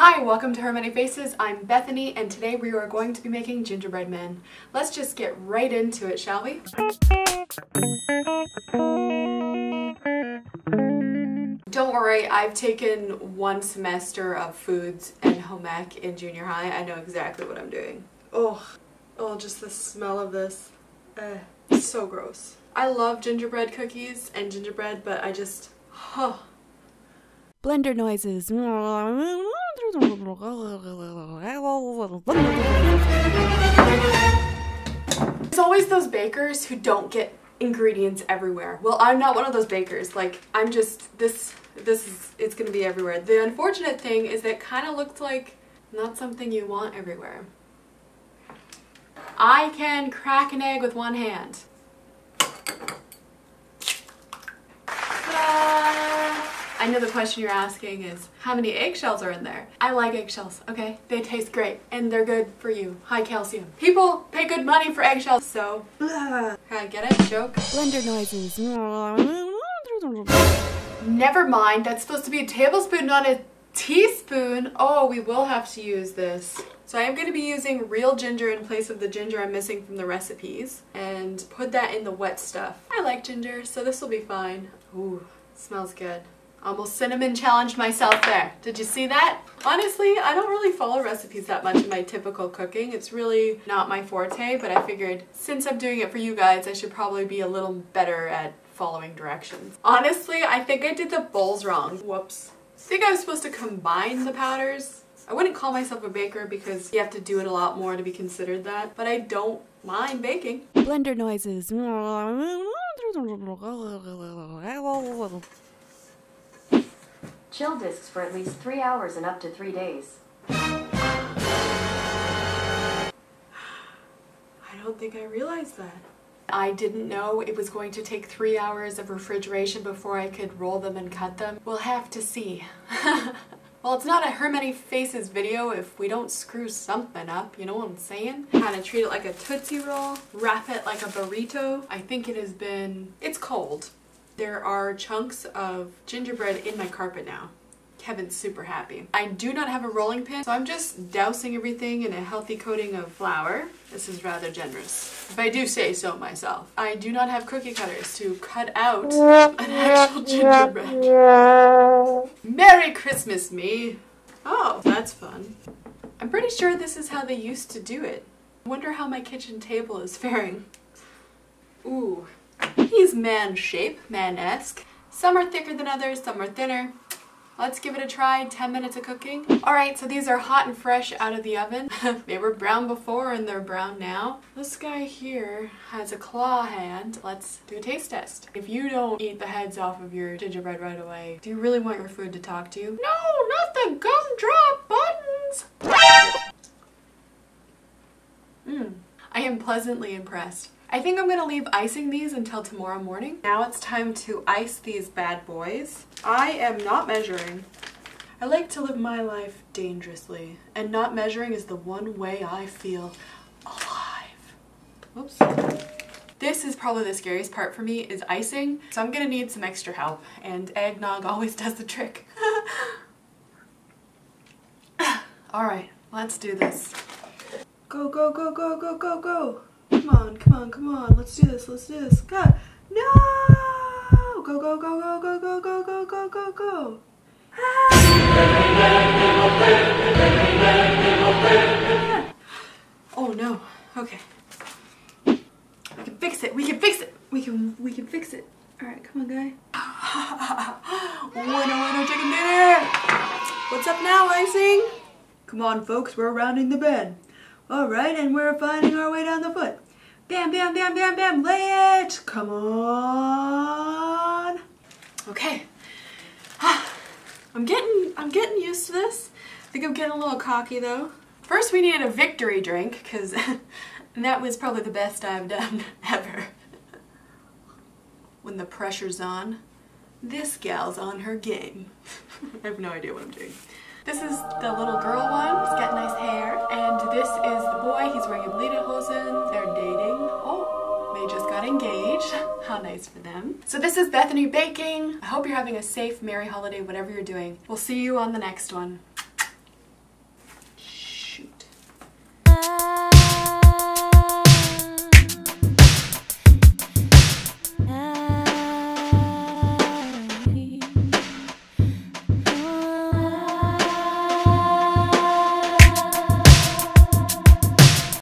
Hi, welcome to Her Many Faces. I'm Bethany and today we are going to be making gingerbread men. Let's just get right into it, shall we? Don't worry, I've taken one semester of foods and home ec in junior high. I know exactly what I'm doing. Oh, oh, just the smell of this. Eh, so gross. I love gingerbread cookies and gingerbread, but I just, huh. Blender noises. bakers who don't get ingredients everywhere. Well, I'm not one of those bakers. Like, I'm just, this, this is, it's gonna be everywhere. The unfortunate thing is that kind of looks like not something you want everywhere. I can crack an egg with one hand. Know the question you're asking is how many eggshells are in there? I like eggshells, okay? They taste great and they're good for you. High calcium. People pay good money for eggshells, so Can I get it? Joke? Blender noises. Never mind, that's supposed to be a tablespoon, not a teaspoon. Oh, we will have to use this. So I am going to be using real ginger in place of the ginger I'm missing from the recipes and put that in the wet stuff. I like ginger, so this will be fine. Ooh, smells good. Almost cinnamon challenged myself there. Did you see that? Honestly, I don't really follow recipes that much in my typical cooking. It's really not my forte, but I figured since I'm doing it for you guys, I should probably be a little better at following directions. Honestly, I think I did the bowls wrong. Whoops. I think I was supposed to combine the powders. I wouldn't call myself a baker because you have to do it a lot more to be considered that, but I don't mind baking. Blender noises. Chill discs for at least three hours and up to three days. I don't think I realized that. I didn't know it was going to take three hours of refrigeration before I could roll them and cut them. We'll have to see. well, it's not a Her Many Faces video if we don't screw something up, you know what I'm saying? Kind of treat it like a Tootsie Roll, wrap it like a burrito. I think it has been, it's cold. There are chunks of gingerbread in my carpet now. Kevin's super happy. I do not have a rolling pin, so I'm just dousing everything in a healthy coating of flour. This is rather generous, if I do say so myself. I do not have cookie cutters to cut out an actual gingerbread. Merry Christmas, me! Oh, that's fun. I'm pretty sure this is how they used to do it. I wonder how my kitchen table is faring. Ooh, He's man shape, man-esque. Some are thicker than others, some are thinner. Let's give it a try, 10 minutes of cooking. Alright, so these are hot and fresh out of the oven. they were brown before and they're brown now. This guy here has a claw hand. Let's do a taste test. If you don't eat the heads off of your gingerbread right away, do you really want your food to talk to you? No, not the gumdrop buttons! Mmm, I am pleasantly impressed. I think I'm going to leave icing these until tomorrow morning. Now it's time to ice these bad boys. I am not measuring. I like to live my life dangerously, and not measuring is the one way I feel alive. Oops. This is probably the scariest part for me is icing, so I'm gonna need some extra help, and eggnog always does the trick. Alright, let's do this. Go, go, go, go, go, go, go! Come on, come on, come on. Let's do this. Let's do this. God. No! Go, go, go, go, go, go, go, go, go, go, go. Ah! Oh no. Okay. We can fix it. We can fix it. We can we can fix it. Alright, come on guy. Winner, winner, chicken dinner! What's up now, icing? Come on folks, we're rounding the bend. Alright, and we're finding our way down the foot. Bam, bam, bam, bam, bam, lay it! Come on! Okay. Ah, I'm getting, I'm getting used to this. I think I'm getting a little cocky though. First we needed a victory drink, because that was probably the best I've done ever. when the pressure's on, this gal's on her game. I have no idea what I'm doing. This is the little girl one. He's got nice hair. And this is the boy. He's wearing a lederhosen. They're dating. Oh, they just got engaged. How nice for them. So this is Bethany Baking. I hope you're having a safe, merry holiday, whatever you're doing. We'll see you on the next one.